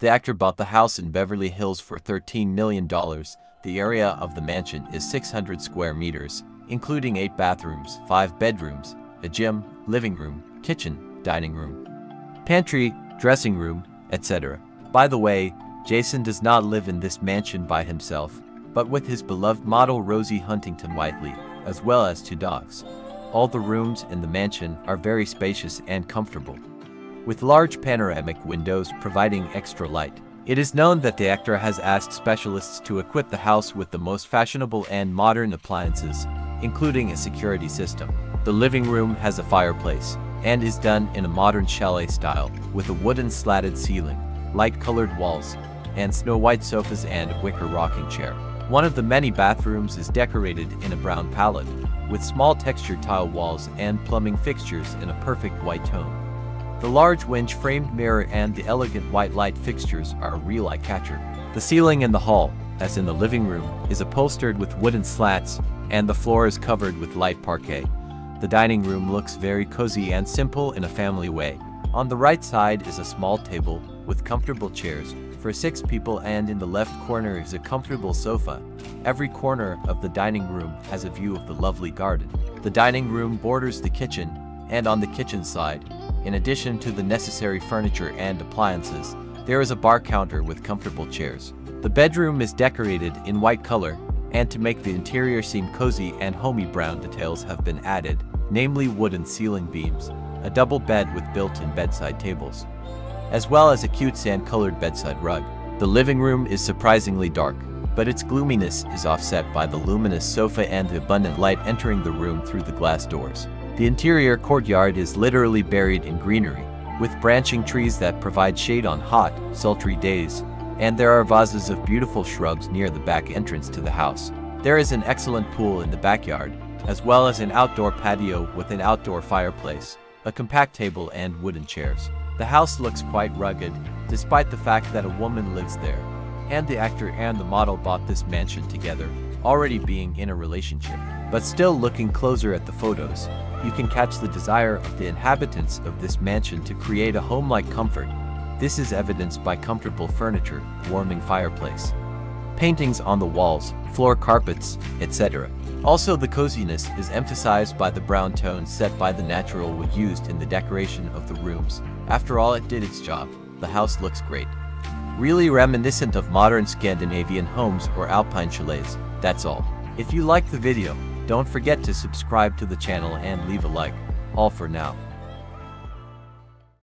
The actor bought the house in Beverly Hills for $13 million. The area of the mansion is 600 square meters, including 8 bathrooms, 5 bedrooms, a gym, living room, kitchen, dining room, pantry, dressing room, etc. By the way, Jason does not live in this mansion by himself, but with his beloved model Rosie Huntington Whiteley, as well as two dogs. All the rooms in the mansion are very spacious and comfortable, with large panoramic windows providing extra light. It is known that the actor has asked specialists to equip the house with the most fashionable and modern appliances, including a security system. The living room has a fireplace and is done in a modern chalet style with a wooden slatted ceiling, light-colored walls, and snow-white sofas and a wicker rocking chair. One of the many bathrooms is decorated in a brown palette, with small textured tile walls and plumbing fixtures in a perfect white tone. The large winch-framed mirror and the elegant white light fixtures are a real eye-catcher. The ceiling in the hall, as in the living room, is upholstered with wooden slats, and the floor is covered with light parquet. The dining room looks very cozy and simple in a family way. On the right side is a small table with comfortable chairs for six people and in the left corner is a comfortable sofa. Every corner of the dining room has a view of the lovely garden. The dining room borders the kitchen, and on the kitchen side, in addition to the necessary furniture and appliances, there is a bar counter with comfortable chairs. The bedroom is decorated in white color, and to make the interior seem cozy and homey brown details have been added, namely wooden ceiling beams, a double bed with built-in bedside tables, as well as a cute sand-colored bedside rug. The living room is surprisingly dark, but its gloominess is offset by the luminous sofa and the abundant light entering the room through the glass doors. The interior courtyard is literally buried in greenery, with branching trees that provide shade on hot, sultry days, and there are vases of beautiful shrubs near the back entrance to the house. There is an excellent pool in the backyard, as well as an outdoor patio with an outdoor fireplace, a compact table and wooden chairs. The house looks quite rugged, despite the fact that a woman lives there, and the actor and the model bought this mansion together, already being in a relationship. But still looking closer at the photos, you can catch the desire of the inhabitants of this mansion to create a home-like comfort. This is evidenced by comfortable furniture, warming fireplace, paintings on the walls, floor carpets, etc. Also, the coziness is emphasized by the brown tones set by the natural wood used in the decoration of the rooms. After all, it did its job. The house looks great. Really reminiscent of modern Scandinavian homes or alpine chalets, that's all. If you liked the video, don't forget to subscribe to the channel and leave a like. All for now.